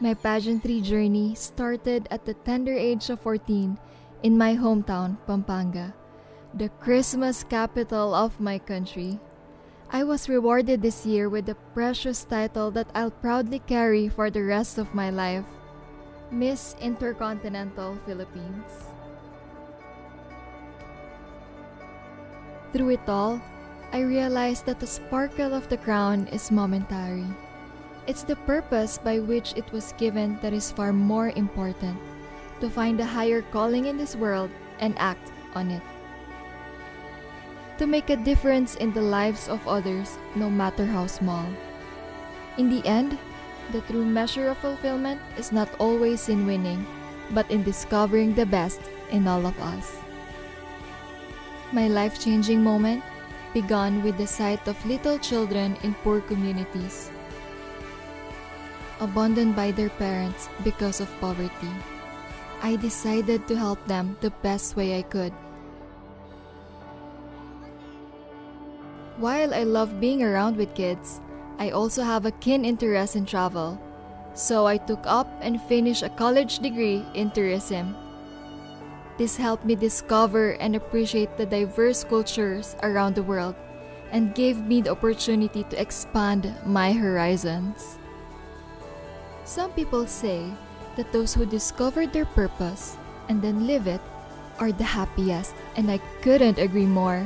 My pageantry journey started at the tender age of 14 in my hometown, Pampanga, the Christmas capital of my country. I was rewarded this year with the precious title that I'll proudly carry for the rest of my life Miss Intercontinental Philippines. Through it all, I realized that the sparkle of the crown is momentary. It's the purpose by which it was given that is far more important to find a higher calling in this world and act on it. To make a difference in the lives of others, no matter how small. In the end, the true measure of fulfillment is not always in winning, but in discovering the best in all of us. My life changing moment began with the sight of little children in poor communities, abandoned by their parents because of poverty. I decided to help them the best way I could. While I love being around with kids, I also have a keen interest in travel. So I took up and finished a college degree in tourism. This helped me discover and appreciate the diverse cultures around the world and gave me the opportunity to expand my horizons. Some people say that those who discover their purpose and then live it are the happiest, and I couldn't agree more.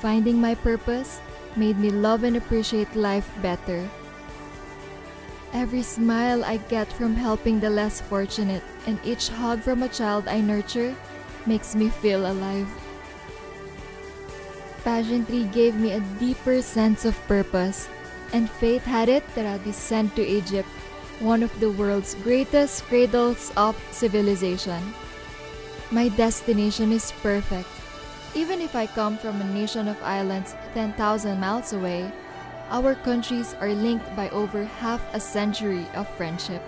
Finding my purpose made me love and appreciate life better. Every smile I get from helping the less fortunate and each hug from a child I nurture makes me feel alive. Pageantry gave me a deeper sense of purpose, and fate had it that I'd be sent to Egypt, one of the world's greatest cradles of civilization. My destination is perfect. Even if I come from a nation of islands 10,000 miles away, our countries are linked by over half a century of friendship.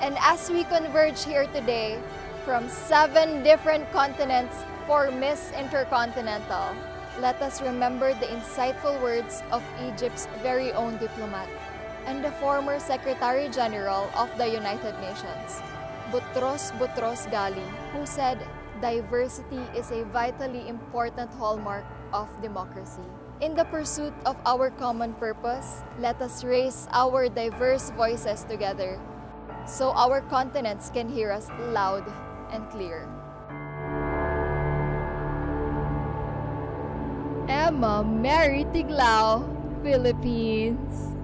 And as we converge here today from seven different continents for Miss Intercontinental, let us remember the insightful words of Egypt's very own diplomat and the former Secretary General of the United Nations, Boutros Boutros-Ghali, who said, diversity is a vitally important hallmark of democracy. In the pursuit of our common purpose, let us raise our diverse voices together so our continents can hear us loud and clear. Emma Mary Tiglao, Philippines.